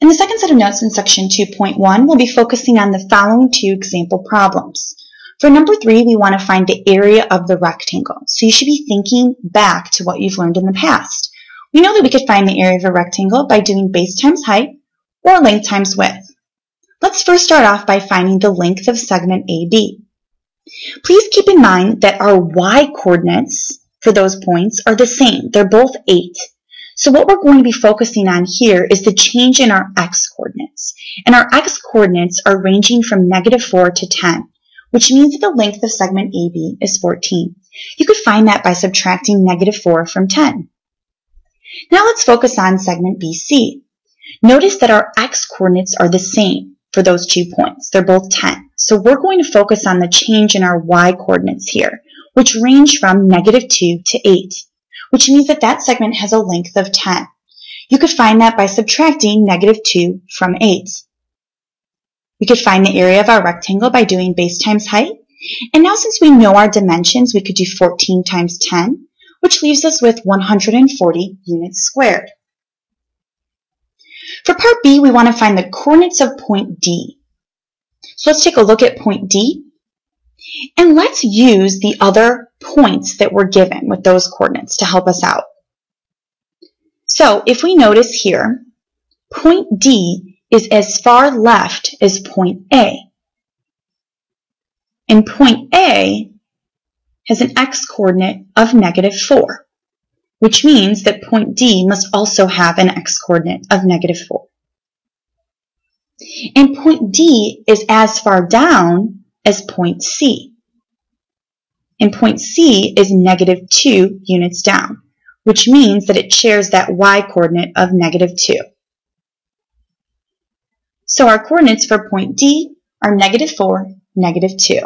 In the second set of notes in section 2.1, we'll be focusing on the following two example problems. For number three, we want to find the area of the rectangle. So you should be thinking back to what you've learned in the past. We know that we could find the area of a rectangle by doing base times height or length times width. Let's first start off by finding the length of segment AB. Please keep in mind that our y-coordinates for those points are the same. They're both 8. So what we're going to be focusing on here is the change in our x-coordinates. And our x-coordinates are ranging from negative 4 to 10, which means that the length of segment AB is 14. You could find that by subtracting negative 4 from 10. Now let's focus on segment BC. Notice that our x-coordinates are the same for those two points. They're both 10. So we're going to focus on the change in our y-coordinates here, which range from negative 2 to 8, which means that that segment has a length of 10. You could find that by subtracting negative 2 from 8. We could find the area of our rectangle by doing base times height. And now since we know our dimensions, we could do 14 times 10, which leaves us with 140 units squared. For part B, we want to find the coordinates of point D. So let's take a look at point D. And let's use the other points that were given with those coordinates to help us out. So if we notice here, point D is as far left as point A. And point A has an x-coordinate of negative 4 which means that point D must also have an x-coordinate of negative 4. And point D is as far down as point C. And point C is negative 2 units down, which means that it shares that y-coordinate of negative 2. So our coordinates for point D are negative 4, negative 2.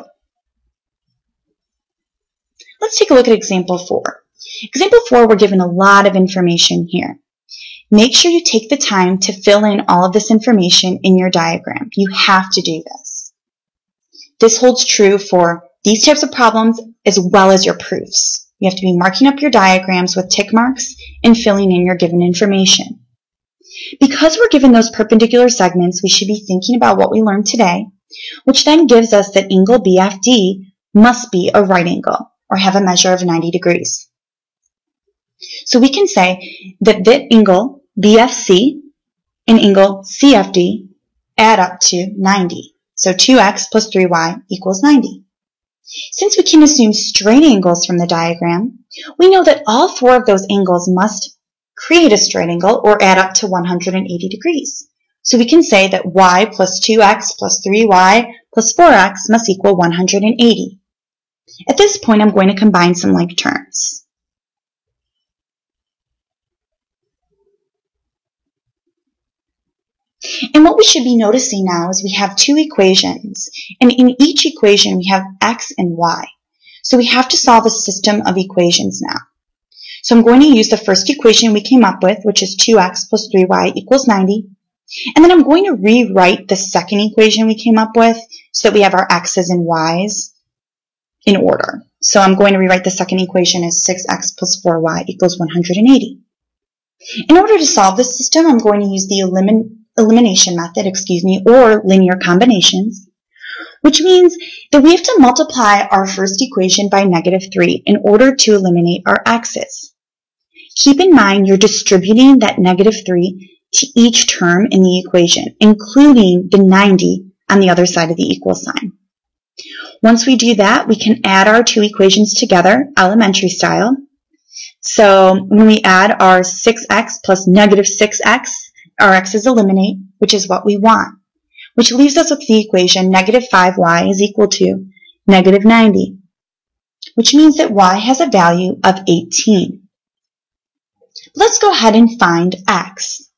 Let's take a look at example 4. Example 4, we're given a lot of information here. Make sure you take the time to fill in all of this information in your diagram. You have to do this. This holds true for these types of problems as well as your proofs. You have to be marking up your diagrams with tick marks and filling in your given information. Because we're given those perpendicular segments, we should be thinking about what we learned today, which then gives us that angle BFD must be a right angle or have a measure of 90 degrees. So we can say that that angle BFC and angle CFD add up to 90. So 2x plus 3y equals 90. Since we can assume straight angles from the diagram, we know that all four of those angles must create a straight angle or add up to 180 degrees. So we can say that y plus 2x plus 3y plus 4x must equal 180. At this point, I'm going to combine some like terms. And what we should be noticing now is we have two equations, and in each equation we have x and y. So we have to solve a system of equations now. So I'm going to use the first equation we came up with, which is 2x plus 3y equals 90. And then I'm going to rewrite the second equation we came up with so that we have our x's and y's in order. So I'm going to rewrite the second equation as 6x plus 4y equals 180. In order to solve this system, I'm going to use the eliminate elimination method, excuse me, or linear combinations, which means that we have to multiply our first equation by negative 3 in order to eliminate our x's. Keep in mind you're distributing that negative 3 to each term in the equation, including the 90 on the other side of the equal sign. Once we do that, we can add our two equations together, elementary style. So when we add our 6x plus negative 6x, our x's eliminate, which is what we want, which leaves us with the equation negative 5y is equal to negative 90, which means that y has a value of 18. Let's go ahead and find x.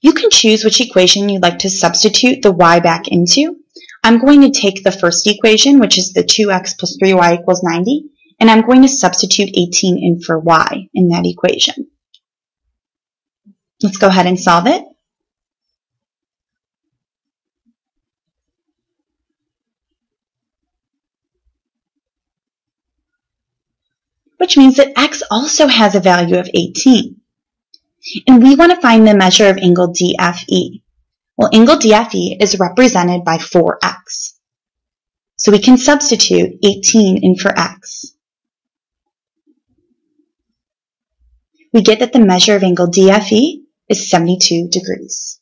You can choose which equation you'd like to substitute the y back into. I'm going to take the first equation, which is the 2x plus 3y equals 90, and I'm going to substitute 18 in for y in that equation. Let's go ahead and solve it. Which means that x also has a value of 18. And we want to find the measure of angle DFE. Well, angle DFE is represented by 4x. So we can substitute 18 in for x. We get that the measure of angle DFE is 72 degrees.